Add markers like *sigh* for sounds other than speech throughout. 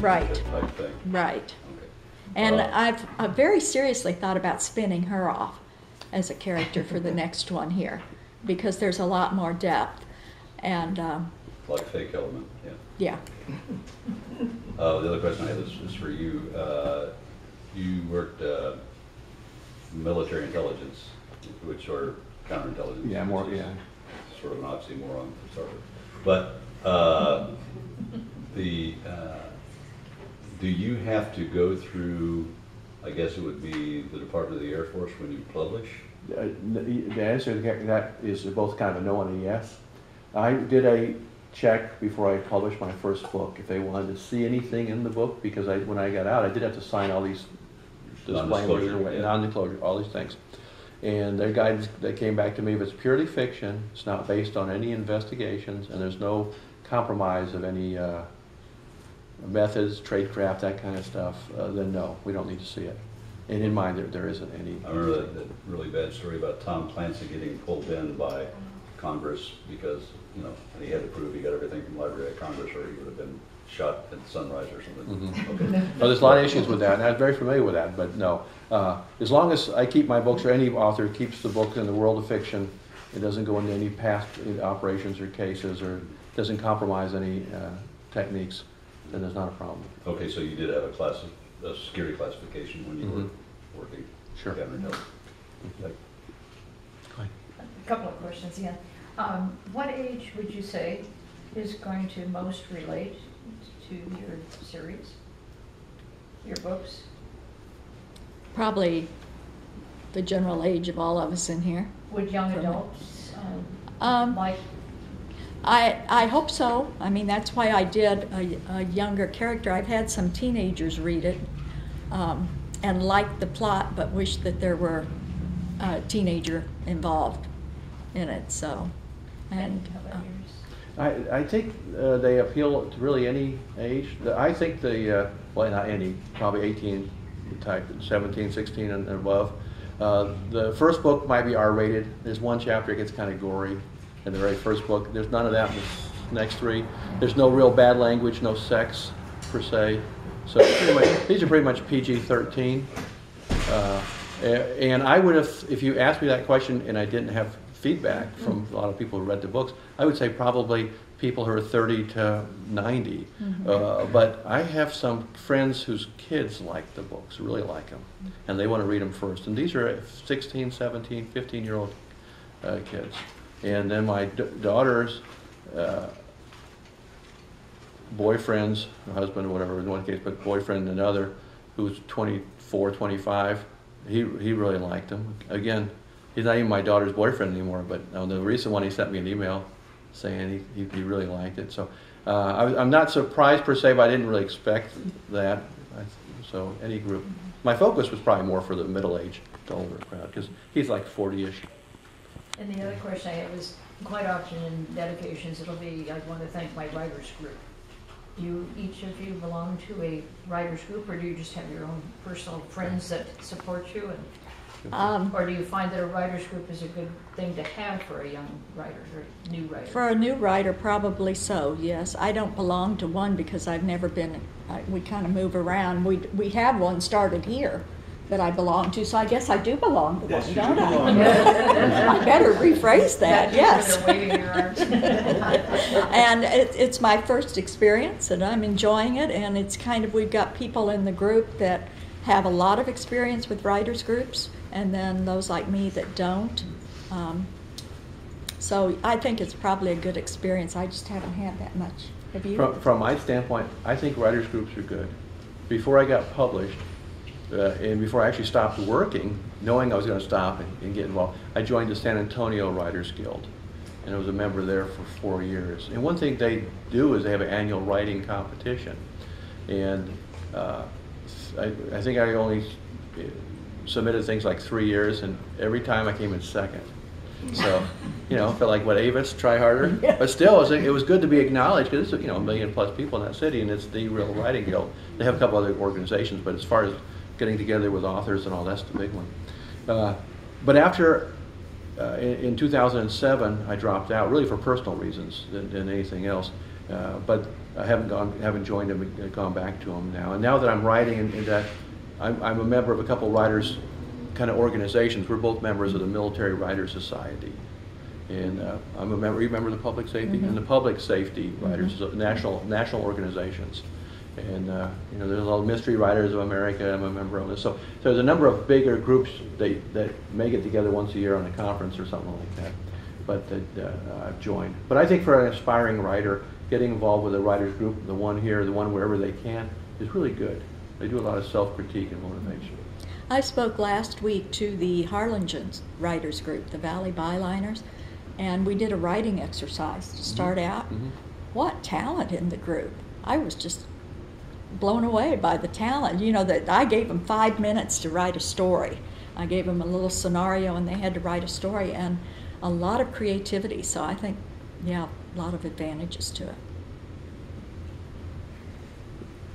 Right. type thing. Right. Okay. And Uh, I've, i very seriously thought about spinning her off as a character for the next one here, because there's a lot more depth. And, um, Like fake element, yeah. yeah, *laughs* Uh, the other question I have is, is for you. Uh, you worked, uh, military intelligence, which are counterintelligence. Yeah, more, which is yeah. Sort of an oxymoron to start with. But, uh, the, uh, do you have to go through, I guess it would be the Department of the Air Force when you publish? Uh, n- The answer to that is both kind of a no and a yes. I did a check before I published my first book, if they wanted to see anything in the book, because I, when I got out, I did have to sign all these disclaimers, Non-disclosure, yeah. non-disclosure, all these things. And their guidance, they came back to me, if it's purely fiction, it's not based on any investigations, and there's no compromise of any uh, methods, tradecraft, that kind of stuff, uh, then no, we don't need to see it. And in mine, there, there isn't any. I remember that, that really bad story about Tom Clancy getting pulled in by Congress because, you know, and he had to prove he got everything from Library of Congress or he would have been shot at sunrise or something. Mhm. Okay. *laughs* Well, there's a lot of issues with that, and I'm very familiar with that, but no. Uh, As long as I keep my books, or any author keeps the book in the world of fiction, it doesn't go into any past operations or cases, or doesn't compromise any uh, techniques, then there's not a problem. Okay, so you did have a class, a security classification when you were Mhm. working? Sure. counterintelligence. Like, A couple of questions again. Um, What age would you say is going to most relate to your series, your books? probably the general age of all of us in here. Would young adults um, Um, like, I, I hope so. I mean, that's why I did a, a younger character. I've had some teenagers read it um, and liked the plot, but wish that there were a teenager involved in it. So, and and how about uh. I, I think uh, they appeal to really any age. I think the, uh, well, not any, probably 18 type, 17, 16 and above. Uh, The first book might be R-rated. There's one chapter that gets kind of gory in the very first book. There's none of that in the next three. There's no real bad language, no sex per se. So much, these are pretty much PG-13. Uh, And I would have, if you asked me that question and I didn't have feedback from a lot of people who read the books, I would say probably people who are 30 to 90. Uh, But I have some friends whose kids like the books, really like them, and they want to read them first. And these are 16, 17, 15-year-old uh, kids. And then my daughter's uh, boyfriends, husband, or whatever, in one case, but boyfriend in another, who's 24, 25, he, he really liked him. Again, he's not even my daughter's boyfriend anymore, but uh, the recent one, he sent me an email saying he, he, he really liked it. So uh, I, i'm not surprised per se, but I didn't really expect that. I, so any group. My focus was probably more for the middle-aged to older crowd, because he's like 40-ish. And the other question I have is, quite often in dedications, it'll be, I want to thank my writers group. Do you, each of you belong to a writers group, or do you just have your own personal friends that support you? and um, Or do you find that a writers group is a good thing to have for a young writer or new writer? for a new writer, probably so. Yes, I don't belong to one because I've never been. I, we kind of move around. We we have one started here that I belong to, so I guess I do belong to Yes, one, you do don't I? *laughs* I better rephrase that. Yes. They're waving their arms. *laughs* and it, it's my first experience, and I'm enjoying it. And it's kind of we've got people in the group that have a lot of experience with writers groups, and then those like me that don't. Um, so I think it's probably a good experience. I just haven't had that much. Have you? From, from my standpoint, I think writers groups are good. Before I got published, uh, and before I actually stopped working, knowing I was going to stop and, and get involved, I joined the San Antonio Writers Guild, and I was a member there for four years. And one thing they do is they have an annual writing competition, and uh, I, I think I only uh, submitted things like three years, and every time I came in second. So, you know, felt like what Avis, try harder. *laughs* But still, it was, it was good to be acknowledged because it's you know a million plus people in that city, and it's the real writing guild. They have a couple other organizations, but as far as getting together with authors and all, that's the big one. Uh, but after uh, in, in 2007, I dropped out really for personal reasons than, than anything else. Uh, But I haven't gone, haven't joined them, gone back to them now. And now that I'm writing in in that, I'm, I'm a member of a couple writers, kind of organizations. We're both members of the Military Writers Society. And uh, I'm a member, you remember the Public Safety? And the Public Safety Writers, is a national, national organizations. And, uh, you know, there's a all Mystery Writers of America, I'm a member of this. So, so there's a number of bigger groups that, that may get together once a year on a conference or something like that. But that uh, I've joined. But I think for an aspiring writer, getting involved with a writers group, the one here, the one wherever they can, is really good. They do a lot of self-critique and motivation. I spoke last week to the Harlingens Writers Group, the Valley Byliners, and we did a writing exercise to start out. Mhm. What talent in the group! I was just blown away by the talent. You know that I gave them five minutes to write a story. I gave them a little scenario, and they had to write a story, and a lot of creativity. So I think, yeah, a lot of advantages to it.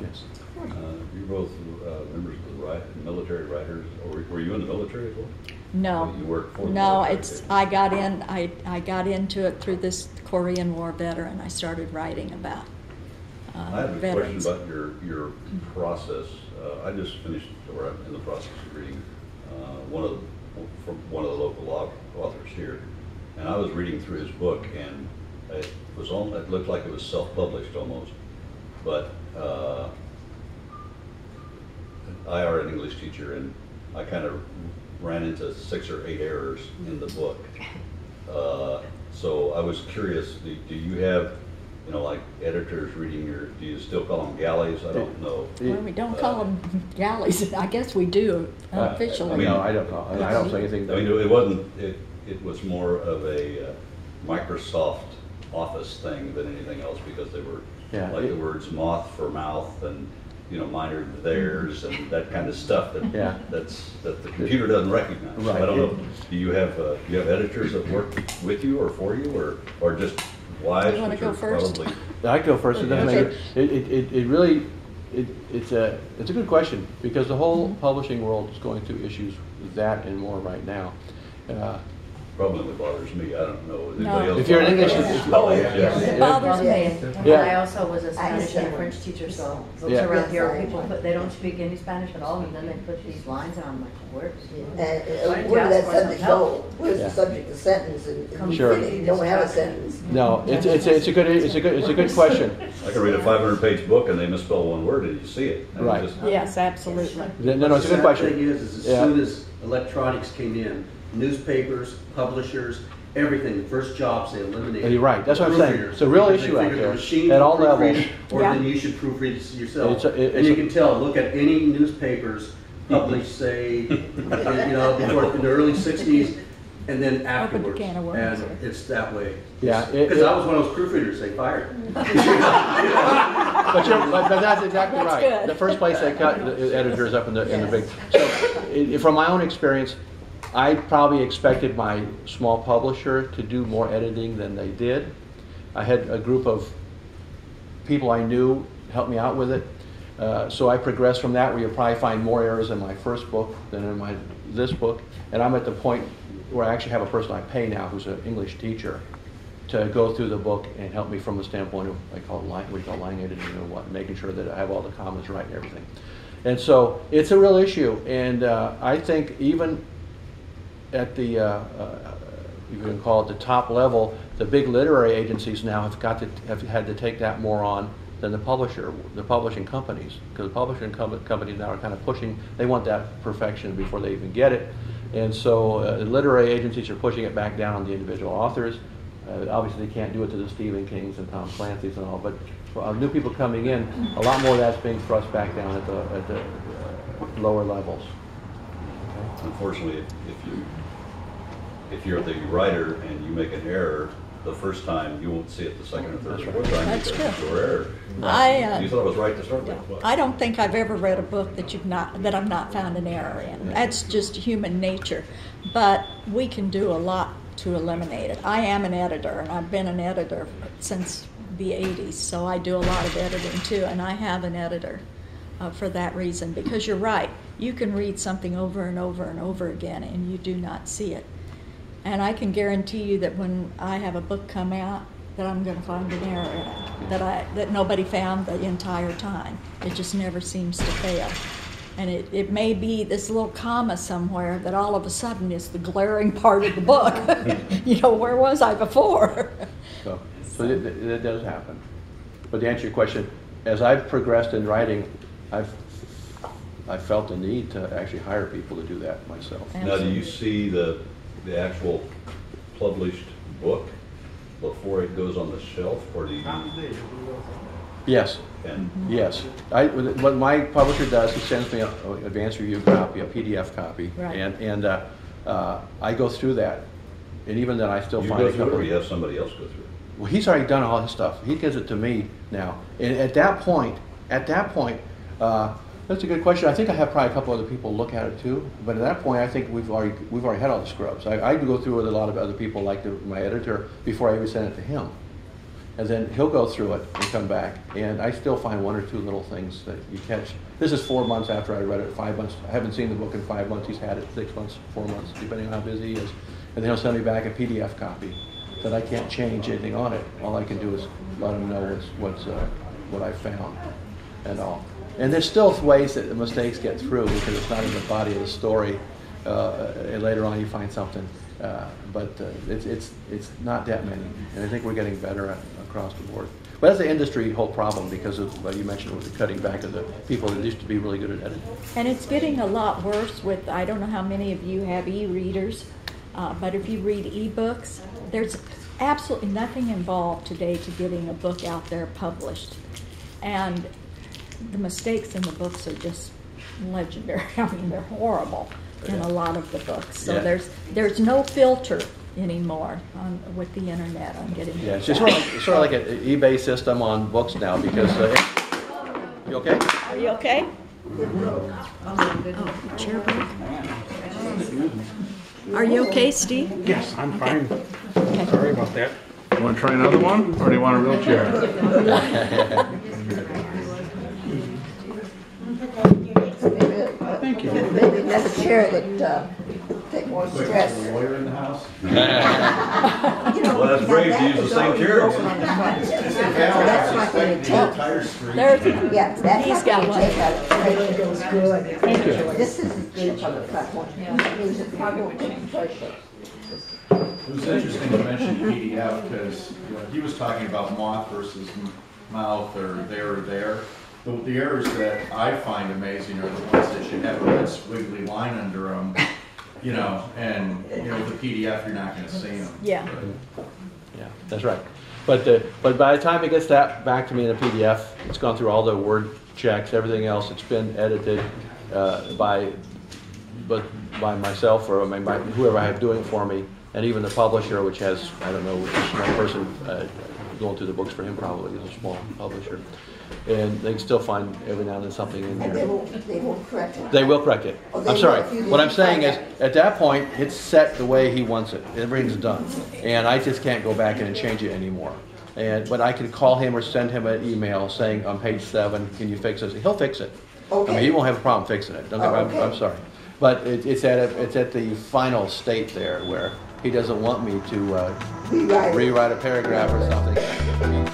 Yes. Uh, You're both uh, members of the ri- military writers, or were you in the military as well? No. You worked for No, military, it's. I got in, I, I got into it through this Korean War veteran. I started writing about I have a question veterans. about your, your process. Uh, I just finished, or I'm in the process of reading, uh, one of, the- from one of the local au- authors here. And I was reading through his book and it was all, it looked like it was self-published almost. But, uh, I are an English teacher and I kind of ran into six or eight errors in the book. *laughs* Uh, So I was curious, do do you have, you know, like editors reading your, do you still call them galleys? I don't know. Well, we don't call them galleys. *laughs* I guess we do Uh, I mean- No, I don't, know. I don't say anything. I mean, it wasn't, it, it was more of a uh, Microsoft Office thing than anything else because they were, Yeah, like the words moth for mouth and, you know, mine are theirs and that kind of stuff that, Yeah. that's, that the computer doesn't recognize. So I don't know, do you have, uh, do you have editors that work with you or for you or, or just wives? You wanna which go are first? probably- I go first. It doesn't Okay. make, it, it, it- it really, it, it's a, it's a good question, because the whole publishing world is going through issues with that and more right now. Uh, Probably only bothers me, I don't know. Does No. anybody else If you're an bother? English- Yes. Oh, Yes. It bothers me. Yeah. I also was a Spanish and. French teacher, so those Yeah. around here, people put, they don't speak any Spanish at all, and then they put these lines, on, I'm like, where is And, it? uh, Why did where you did ask that for some subject help? go? Where's Yeah. the subject, the sentence, and and you Sure. finish, you don't have a sentence. No, it's, it's, it's a good, it's a good, it's a good question. I can read a five hundred page book and they misspell one word and you see it. And it Right. just- Yes, absolutely. No, no, it's a good The question. sad thing is, is as Yeah. soon as electronics came in, newspapers, publishers, everything, the first jobs they eliminated. You're right. That's what I'm saying. proofreaders, It's a real issue out figured the there, at all levels. it, Or Yeah. then you should proofread it yourself. It's a- it- And you a- can tell, look at any newspapers published, say, you know, before, in the early sixties, and then afterwards. can of worms And it's that way. Yeah, Because I was one of those proofreaders they fired. *laughs* *laughs* But you're, but, but that's exactly That's right. good. The first place they cut the editors up in the, in the big. So, i- i- from my own experience, I probably expected my small publisher to do more editing than they did. I had a group of people I knew help me out with it. Uh, so I progressed from that, where you'll probably find more errors in my first book than in my, this book. And I'm at the point where I actually have a person I pay now who's an English teacher to go through the book and help me from the standpoint of, I call it line, we call line editing or what, making sure that I have all the commas right and everything. And so it's a real issue, and uh, I think even at the, uh, uh, you can call it the top level, the big literary agencies now have got to, have had to take that more on than the publisher, the publishing companies. Because the publishing com- companies now are kind of pushing, they want that perfection before they even get it. And so uh, literary agencies are pushing it back down on the individual authors. Uh, Obviously, they can't do it to the Stephen Kings and Tom Clancy's and all, but for uh, new people coming in, a lot more of that's being thrust back down at the, at the lower levels. Unfortunately, if if you, if you're the writer and you make an error the first time, you won't see it the second or third That's or right. fourth time That's because it's true. your error. I, uh, You thought it was right to start with. I don't think I've ever read a book that you've not, that I've not found an error in. That's just human nature. But we can do a lot to eliminate it. I am an editor, and I've been an editor since the 80s, so I do a lot of editing too, and I have an editor uh, for that reason. Because you're right, you can read something over and over and over again, and you do not see it. And I can guarantee you that when I have a book come out, that I'm going to find an error in it. that I, that nobody found the entire time. It just never seems to fail. And it, it may be this little comma somewhere that all of a sudden is the glaring part of the book. *laughs* You know, where was I before? *laughs* So, so it, does happen. But to answer your question, as I've progressed in writing, I've, I felt the need to actually hire people to do that myself. Now, do you see the, the actual published book before it goes on the shelf, or do you? Yes, And yes. I, what my publisher does, he sends me an advanced review copy, a PDF copy. Right. And, and, uh, uh, I go through that. And even then, I still you find go a through it, couple. or you have somebody else go through it? Well, he's already done all his stuff. He gives it to me now. And at that point, at that point, uh, that's a good question. I think I have probably a couple other people look at it too. But at that point, I think we've already we've already had all the scrubs. I, I go through with a lot of other people, like the, my editor, before I even send it to him. And then he'll go through it and come back. And I still find one or two little things that you catch. This is four months after I read it. Five months. I haven't seen the book in five months. He's had it six months, four months, depending on how busy he is. And then he'll send me back a PDF copy that I can't change anything on it. All I can do is let him know what's, what's, uh, what I found and all. And there's still ways that the mistakes get through because it's not in the body of the story. Uh, and later on you find something. Uh, but uh, it's, it's, it's not that many. And I think we're getting better at, across the board. But that's the industry whole problem because of what you mentioned with the cutting back of the people that used to be really good at editing. And it's getting a lot worse with, I don't know how many of you have e-readers, uh, but if you read e-books, there's absolutely nothing involved today to getting a book out there published. And the mistakes in the books are just legendary. *laughs* I mean, they're horrible in a lot of the books. So Yeah. there's, there's no filter anymore on, with the internet on getting. Yeah, it's just sort of like, sort of like an eBay system on books now because, uh, you okay? Are you okay? Oh, chair break. Are you okay, Steve? Yes, I'm fine. Okay. Sorry about that. You want to try another one, or do you want a real chair? *laughs* Thank you. Maybe another chair that, uh, take more stress. *laughs* Well, that's brave to use the same chair. That's not gonna take, There's, yeah, that's He's not got gonna one. take out. It was good. Thank you. This is the cheap on the front one. It means it probably won't take pressure. It was interesting to mention PDF because he was talking about moth versus m- mouth or there or there. The, the errors that I find amazing are the ones that should have a red squiggly line under them, you know, and, you know, with the PDF, you're not gonna see them. yeah. Yeah, that's right. But, uh, but by the time it gets that back to me in a PDF, it's gone through all the word checks, everything else, it's been edited uh, by, but by myself or my- my- whoever I have doing it for me, and even the publisher, which has, I don't know, just one person uh, going through the books for him probably, is a small publisher. And they can still find every now and then something in And they there. won't, they won't correct it. They will correct it. Oh, they I'm will sorry. if you What I'm saying is, at that point, it's set the way he wants it. Everything's done. And I just can't go back in and change it anymore. And, but I can call him or send him an email saying, on page seven, can you fix this? He'll fix it. I mean, Okay. he won't have a problem fixing it. Don't get- Oh, I'm, okay. I'm sorry. But it, it's at, a- it's at the final state there where he doesn't want me to, uh, Rewrite rewrite a paragraph or something.